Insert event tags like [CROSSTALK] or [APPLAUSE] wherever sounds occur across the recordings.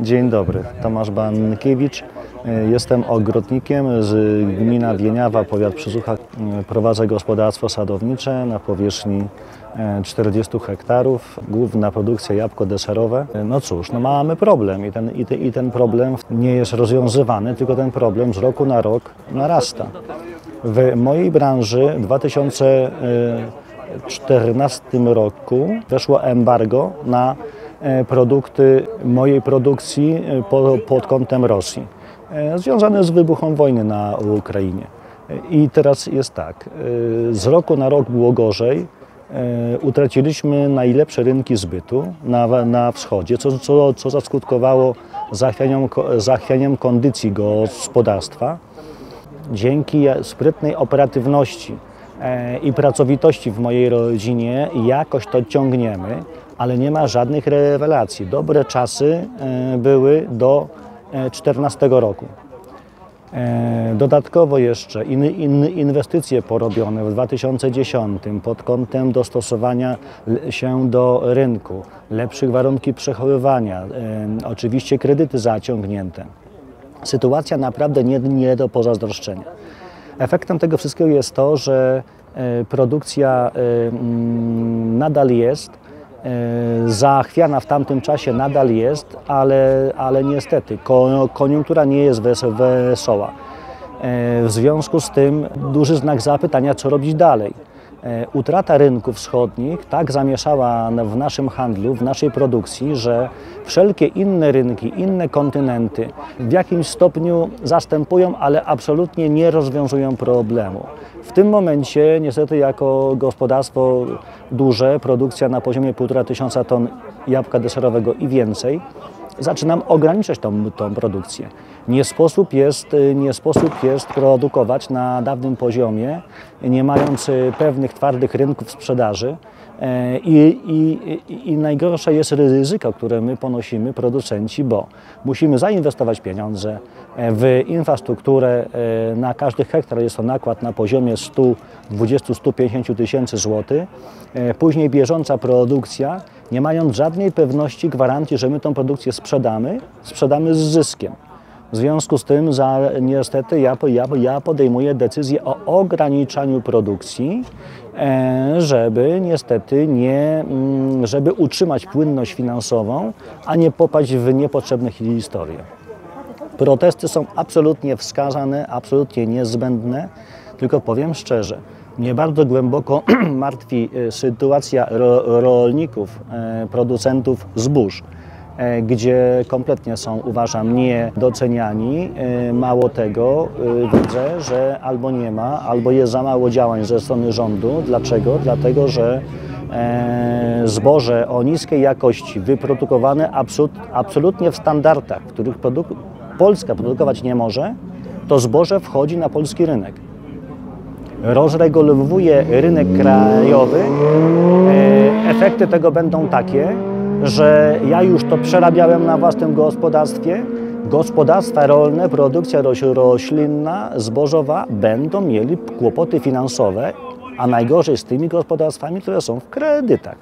Dzień dobry, Tomasz Bankiewicz. Jestem ogrodnikiem z gmina Wieniawa, powiat Przysucha. Prowadzę gospodarstwo sadownicze na powierzchni e, 40 hektarów. Główna produkcja jabłko deserowe. No cóż, no mamy problem i ten, i, te, i ten problem nie jest rozwiązywany, tylko ten problem z roku na rok narasta. W mojej branży w 2014 roku weszło embargo na e, produkty mojej produkcji e, po- pod kątem Rosji, e, związane z wybuchem wojny na Ukrainie. E, I teraz jest tak, e, z roku na rok było gorzej. E, Utraciliśmy najlepsze rynki zbytu na, na wschodzie, co, co, co zaskutkowało zachwianiem, zachwianiem kondycji gospodarstwa dzięki sprytnej operatywności e, i pracowitości w mojej rodzinie jakoś to ciągniemy, ale nie ma żadnych rewelacji. Dobre czasy e, były do 2014 roku. E, Dodatkowo jeszcze in, in, inwestycje porobione w 2010 pod kątem dostosowania się do rynku, lepszych warunki przechowywania, e, oczywiście kredyty zaciągnięte sytuacja naprawdę nie, nie do pozazdroszczenia. Efektem tego wszystkiego jest to, że e, produkcja e, nadal jest, e, zachwiana w tamtym czasie nadal jest, ale, ale niestety ko- koniunktura nie jest wes- wesoła. E, W związku z tym duży znak zapytania, co robić dalej. E, Utrata rynków wschodnich tak zamieszała w naszym handlu, w naszej produkcji, że wszelkie inne rynki, inne kontynenty w jakimś stopniu zastępują, ale absolutnie nie rozwiązują problemu. W tym momencie, niestety, jako gospodarstwo duże, produkcja na poziomie 1,5 tysiąca ton jabłka deserowego i więcej, zaczynam ograniczać tą, tą produkcję. Nie sposób, jest, nie sposób jest produkować na dawnym poziomie, nie mając y, pewnych twardych rynków sprzedaży. E, I, i, i, najgorsze jest ryzyko, które my ponosimy, producenci, bo musimy zainwestować pieniądze e, w infrastrukturę. e, Na każdy hektar jest to nakład na poziomie 120-150 tysięcy złotych. Później bieżąca produkcja, nie mając żadnej pewności, gwarancji, że my tą produkcję sprzedamy, sprzedamy z zyskiem. W związku z tym za, niestety ja, ja, ja podejmuję decyzję o ograniczaniu produkcji, e, żeby niestety nie, mm, żeby utrzymać płynność finansową, a nie popaść w niepotrzebne historie. Protesty są absolutnie wskazane, absolutnie niezbędne, tylko powiem szczerze, mnie bardzo głęboko [CLEARS THROAT] martwi e, sytuacja ro, rolników, e, producentów zbóż, gdzie kompletnie są, uważam, niedoceniani. E, Mało tego, e, widzę, że albo nie ma, albo jest za mało działań ze strony rządu. Dlaczego? Dlatego, że e, zboże o niskiej jakości, wyprodukowane absolut, absolutnie w standardach, których produk Polska produkować nie może, to zboże wchodzi na polski rynek. Rozregulowuje rynek krajowy. E, Efekty tego będą takie, że ja już to przerabiałem na własnym gospodarstwie. Gospodarstwa rolne, produkcja roś- roślinna, zbożowa będą mieli kłopoty finansowe, a najgorzej z tymi gospodarstwami, które są w kredytach.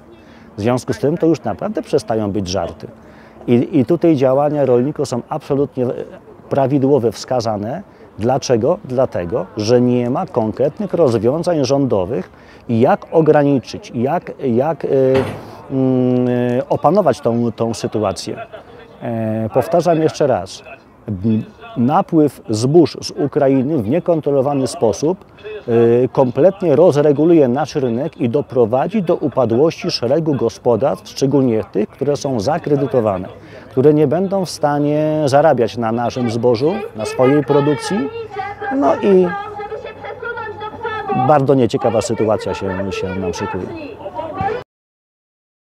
W związku z tym to już naprawdę przestają być żarty. I, i tutaj działania rolników są absolutnie prawidłowe, wskazane. Dlaczego? Dlatego, że nie ma konkretnych rozwiązań rządowych, jak ograniczyć, jak, jak e, opanować tą, tą sytuację. E, powtarzam jeszcze raz. Napływ zbóż z Ukrainy w niekontrolowany sposób e, kompletnie rozreguluje nasz rynek i doprowadzi do upadłości szeregu gospodarstw, szczególnie tych, które są zakredytowane, które nie będą w stanie zarabiać na naszym zbożu, na swojej produkcji. No i bardzo nieciekawa sytuacja się, się nam szykuje.